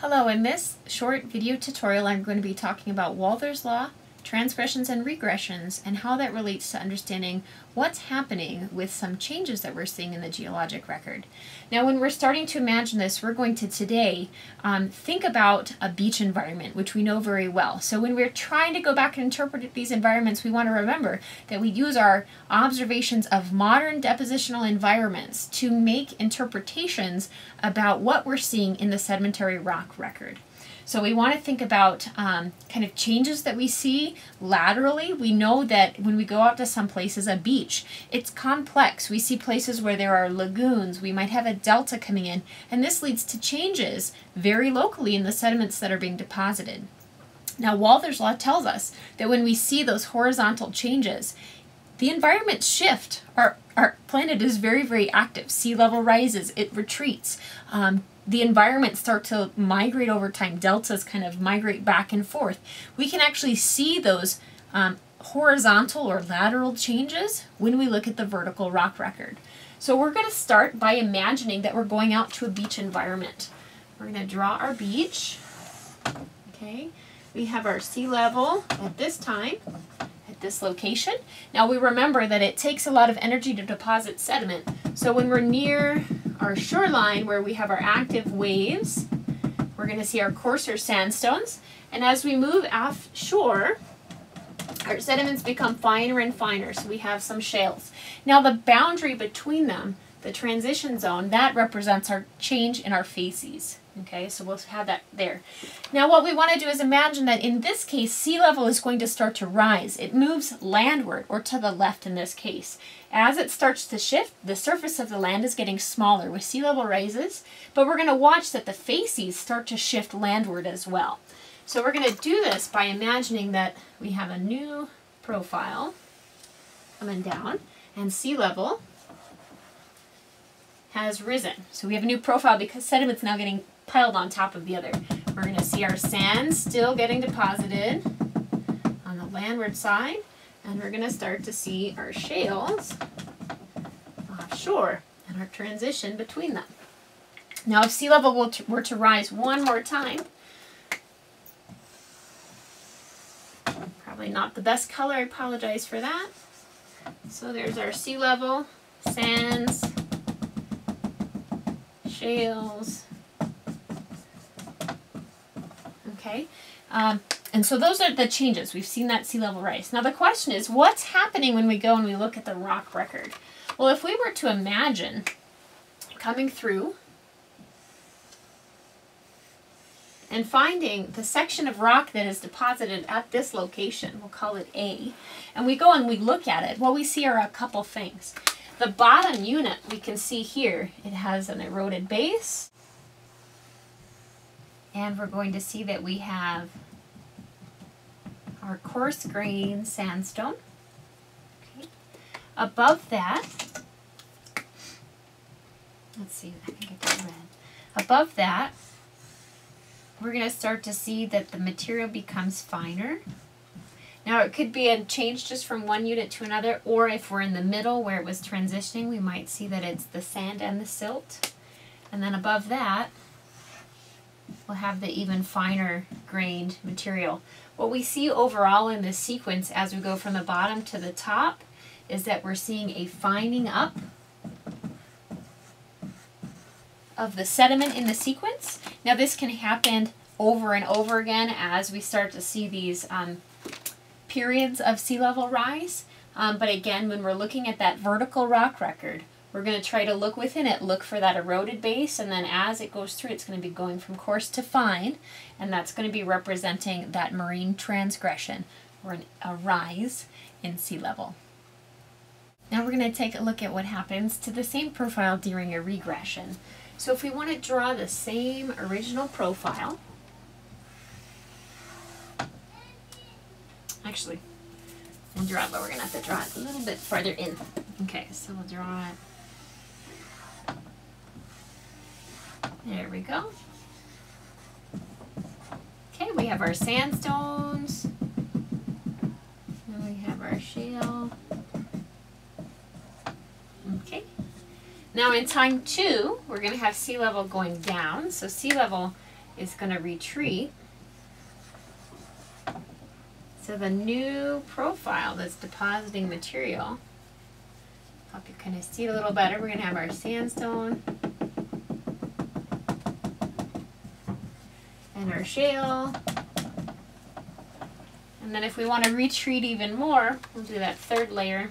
Hello, in this short video tutorial I'm going to be talking about Walther's Law, transgressions and regressions, and how that relates to understanding what's happening with some changes that we're seeing in the geologic record. Now when we're starting to imagine this, we're going to today um, think about a beach environment, which we know very well. So when we're trying to go back and interpret these environments, we want to remember that we use our observations of modern depositional environments to make interpretations about what we're seeing in the sedimentary rock record. So we want to think about um, kind of changes that we see laterally. We know that when we go out to some places, a beach, it's complex. We see places where there are lagoons. We might have a delta coming in, and this leads to changes very locally in the sediments that are being deposited. Now, Walther's Law tells us that when we see those horizontal changes, the environments shift. Our, our planet is very, very active. Sea level rises, it retreats. Um, the environments start to migrate over time. Deltas kind of migrate back and forth. We can actually see those um, horizontal or lateral changes when we look at the vertical rock record. So we're going to start by imagining that we're going out to a beach environment. We're going to draw our beach. Okay, we have our sea level at this time at this location. Now we remember that it takes a lot of energy to deposit sediment. So when we're near our shoreline where we have our active waves. We're going to see our coarser sandstones. And as we move offshore, our sediments become finer and finer, so we have some shales. Now the boundary between them, the transition zone, that represents our change in our facies. Okay, so we'll have that there. Now what we want to do is imagine that in this case, sea level is going to start to rise. It moves landward, or to the left in this case. As it starts to shift, the surface of the land is getting smaller with sea level rises, but we're going to watch that the facies start to shift landward as well. So we're going to do this by imagining that we have a new profile coming down, and sea level has risen. So we have a new profile because sediment's now getting piled on top of the other. We're going to see our sand still getting deposited on the landward side, and we're going to start to see our shales offshore and our transition between them. Now if sea level were to rise one more time, probably not the best color, I apologize for that. So there's our sea level, sands, shales, okay? Um, and so those are the changes. We've seen that sea level rise. Now the question is, what's happening when we go and we look at the rock record? Well, if we were to imagine coming through and finding the section of rock that is deposited at this location, we'll call it A, and we go and we look at it, what we see are a couple things. The bottom unit we can see here, it has an eroded base, and we're going to see that we have our coarse grain sandstone. Okay. Above that, let's see if I can get that red. Above that, we're going to start to see that the material becomes finer. Now it could be a change just from one unit to another, or if we're in the middle where it was transitioning, we might see that it's the sand and the silt. And then above that, we'll have the even finer grained material. What we see overall in this sequence as we go from the bottom to the top is that we're seeing a fining up of the sediment in the sequence. Now this can happen over and over again as we start to see these um, periods of sea level rise. Um, but again, when we're looking at that vertical rock record, we're going to try to look within it, look for that eroded base, and then as it goes through, it's going to be going from coarse to fine, and that's going to be representing that marine transgression, or an, a rise in sea level. Now we're going to take a look at what happens to the same profile during a regression. So if we want to draw the same original profile, actually, we'll draw it, but we're going to have to draw it a little bit farther in. Okay, so we'll draw it There we go. Okay, we have our sandstones. And we have our shale. Okay. Now in time two, we're going to have sea level going down. So sea level is going to retreat. So the new profile that's depositing material, hope you kind of see it a little better. We're going to have our sandstone and our shale. And then if we want to retreat even more, we'll do that third layer.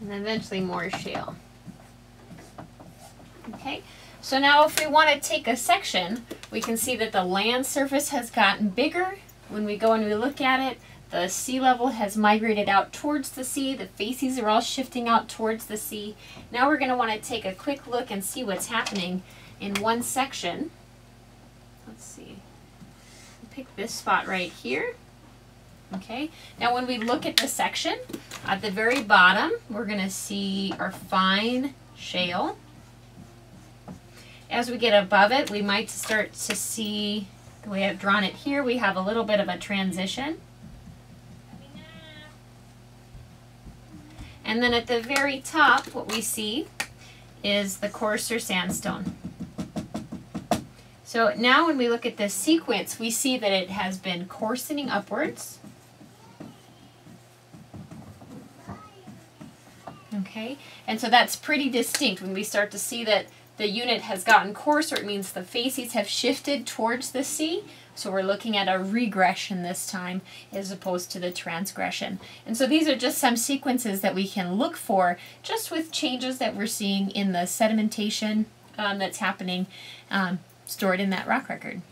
and eventually more shale. Okay, so now if we want to take a section, we can see that the land surface has gotten bigger. When we go and we look at it, the sea level has migrated out towards the sea. The facies are all shifting out towards the sea. Now we're going to want to take a quick look and see what's happening in one section. Let's see. Pick this spot right here. Okay, now when we look at the section, at the very bottom, we're going to see our fine shale. As we get above it, we might start to see, the way I've drawn it here, we have a little bit of a transition. And then at the very top, what we see is the coarser sandstone. So now when we look at this sequence, we see that it has been coarsening upwards. Okay, and so that's pretty distinct when we start to see that the unit has gotten coarser, it means the facies have shifted towards the sea. So we're looking at a regression this time as opposed to the transgression. And so these are just some sequences that we can look for just with changes that we're seeing in the sedimentation um, that's happening um, stored in that rock record.